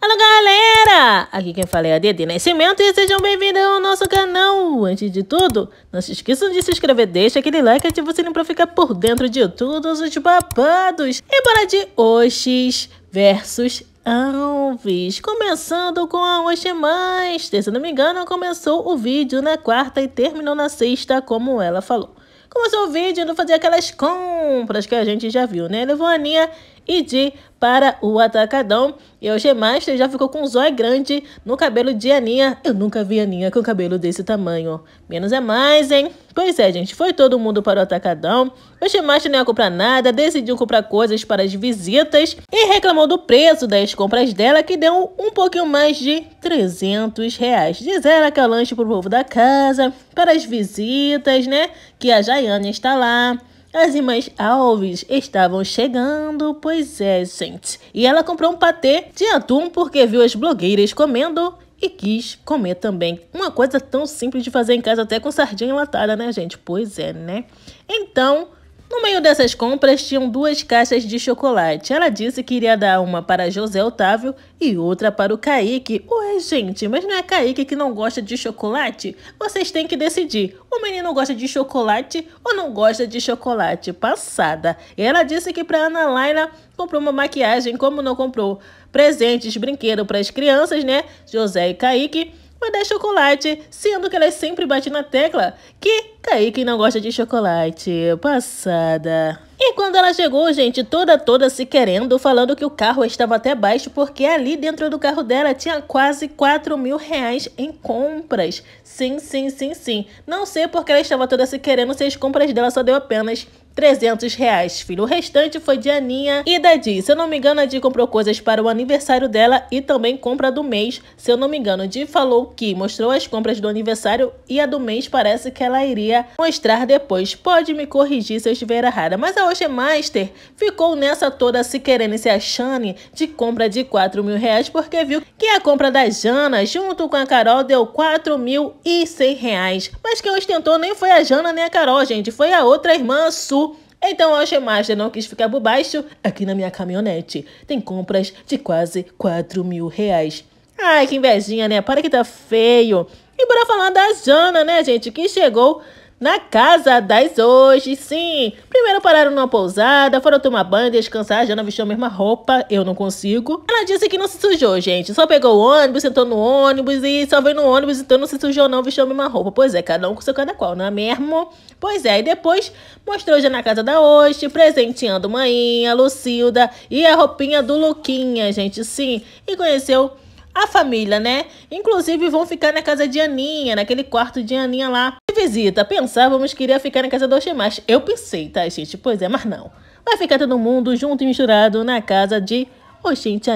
Alô galera! Aqui quem fala é a Dede Nascimento e sejam bem-vindos ao nosso canal. Antes de tudo, não se esqueçam de se inscrever, deixa aquele like e ativa o sininho pra ficar por dentro de todos os babados. E para de Oxis versus Alves, começando com a Oxe Master. Se não me engano, começou o vídeo na quarta e terminou na sexta, como ela falou. Começou o vídeo não fazer aquelas compras que a gente já viu, né? Levou a Aninha e de para o Atacadão. E o G-Master já ficou com um zóio grande no cabelo de Aninha. Eu nunca vi Aninha com cabelo desse tamanho. Menos é mais, hein? Pois é, gente. Foi todo mundo para o Atacadão. O G-Master não ia comprar nada, decidiu comprar coisas para as visitas e reclamou do preço das compras dela, que deu um pouquinho mais de 300 reais. Diz ela que é lanche para o povo da casa, para as visitas, né? Que a Jaiane está lá. As irmãs Alves estavam chegando, pois é, gente. E ela comprou um patê de atum porque viu as blogueiras comendo e quis comer também. Uma coisa tão simples de fazer em casa, até com sardinha enlatada, né, gente? Pois é, né? Então, no meio dessas compras tinham duas caixas de chocolate. Ela disse que iria dar uma para José Otávio e outra para o Kaique. Ué, gente, mas não é Kaique que não gosta de chocolate? Vocês têm que decidir. O menino gosta de chocolate ou não gosta de chocolate? Passada. Ela disse que para Ana Laila comprou uma maquiagem, como não comprou presentes, brinquedo para as crianças, né? José e Kaique vai dar chocolate, sendo que ela sempre bate na tecla que Kaique não gosta de chocolate. Passada. E quando ela chegou, gente, toda toda se querendo, falando que o carro estava até baixo, porque ali dentro do carro dela tinha quase 4 mil reais em compras. Sim, sim, sim, sim. Não sei porque ela estava toda se querendo se as compras dela só deu apenas 300 reais, filho. O restante foi de Aninha e da Di. Se eu não me engano, a Di comprou coisas para o aniversário dela e também compra do mês. Se eu não me engano, a Di falou que mostrou as compras do aniversário e a do mês parece que ela iria mostrar depois. Pode me corrigir se eu estiver errada. Mas a Oxe Master ficou nessa toda se querendo e se achando de compra de 4 mil reais porque viu que a compra da Jana junto com a Carol deu 4 mil e 100 reais. Mas quem ostentou nem foi a Jana nem a Carol, gente. Foi a outra irmã Su então a Oshemaster não quis ficar por baixo. Aqui na minha caminhonete tem compras de quase 4 mil reais. Ai, que invejinha, né? Para que tá feio. E bora falar da Jana, né, gente? Que chegou na casa das hoje, sim. Primeiro pararam numa pousada, foram tomar banho, descansar. A Jana vestiu a mesma roupa, eu não consigo. Ela disse que não se sujou, gente. Só pegou o ônibus, sentou no ônibus e só veio no ônibus, então não se sujou, não, vestiu a mesma roupa. Pois é, cada um com seu cada qual, não é mesmo? Pois é, e depois mostrou já na casa da hoje, presenteando Mainha, Lucilda e a roupinha do Luquinha, gente, sim. E conheceu a família, né? Inclusive vão ficar na casa de Aninha, naquele quarto de Aninha lá. Visita, pensávamos que iria ficar na casa do Oxemás. Eu pensei, tá, gente? Pois é, mas não. Vai ficar todo mundo junto e misturado na casa de Oxente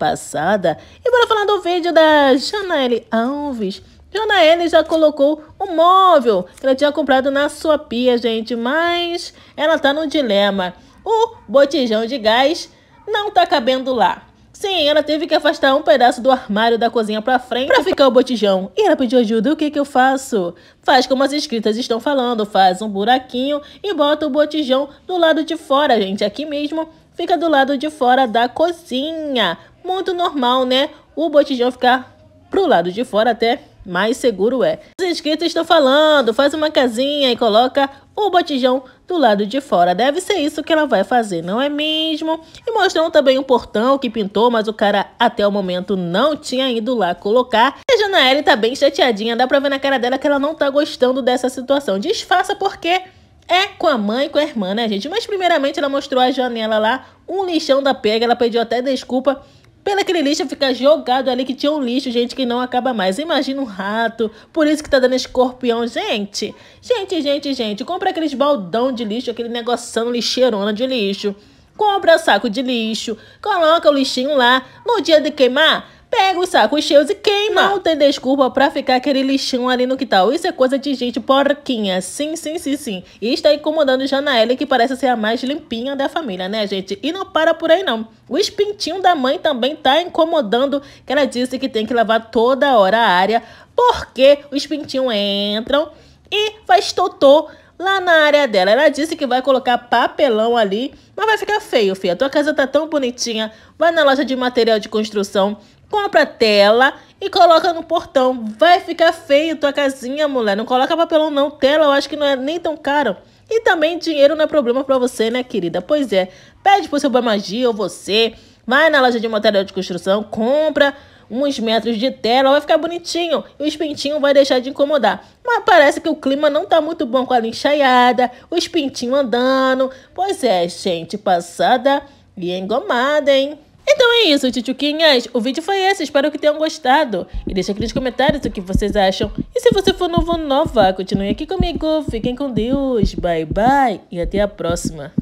passada. E bora falar do vídeo da Janaele Alves. Janaele já colocou o móvel que ela tinha comprado na sua pia, gente, mas ela tá no dilema. O botijão de gás não tá cabendo lá. Sim, ela teve que afastar um pedaço do armário da cozinha pra frente pra ficar o botijão. E ela pediu ajuda. O que que eu faço? Faz como as inscritas estão falando. Faz um buraquinho e bota o botijão do lado de fora, gente. Aqui mesmo fica do lado de fora da cozinha. Muito normal, né? O botijão ficar pro lado de fora até mais seguro é. Os inscritos estão falando, faz uma casinha e coloca o botijão do lado de fora. Deve ser isso que ela vai fazer, não é mesmo? E mostrou também um portão que pintou, mas o cara até o momento não tinha ido lá colocar. E a Janaele tá bem chateadinha, dá pra ver na cara dela que ela não tá gostando dessa situação. Disfarça porque é com a mãe e com a irmã, né, gente? Mas primeiramente ela mostrou a janela lá, um lixão da pega, ela pediu até desculpa pelo aquele lixo ficar jogado ali que tinha um lixo, gente, que não acaba mais. Imagina um rato, por isso que tá dando escorpião. Gente, gente, gente, gente, compra aqueles baldão de lixo, aquele negoção lixeirona de lixo. Compra saco de lixo, coloca o lixinho lá. No dia de queimar, Pega os sacos cheios e queima. Não tem desculpa pra ficar aquele lixão ali no que tal. Isso é coisa de gente porquinha. Sim, sim, sim, sim. E está incomodando Janaela, que parece ser a mais limpinha da família, né, gente? E não para por aí, não. O espintinho da mãe também tá incomodando, que ela disse que tem que lavar toda hora a área, porque os pintinhos entram e faz totô lá na área dela. Ela disse que vai colocar papelão ali, mas vai ficar feio, filha. Tua casa tá tão bonitinha. Vai na loja de material de construção, compra tela e coloca no portão. Vai ficar feio tua casinha, mulher. Não coloca papelão não. Tela eu acho que não é nem tão caro. E também dinheiro não é problema para você, né, querida? Pois é. Pede pro seu Boa Magia ou você. Vai na loja de material de construção, compra uns metros de tela, vai ficar bonitinho. E o espintinho vai deixar de incomodar. Mas parece que o clima não tá muito bom com a linchaiada, o espintinho andando. Pois é, gente, passada e engomada, hein? Então é isso, tchutchuquinhas. O vídeo foi esse, espero que tenham gostado. E deixa aqui nos comentários o que vocês acham. E se você for novo ou nova, continue aqui comigo. Fiquem com Deus. Bye, bye. E até a próxima.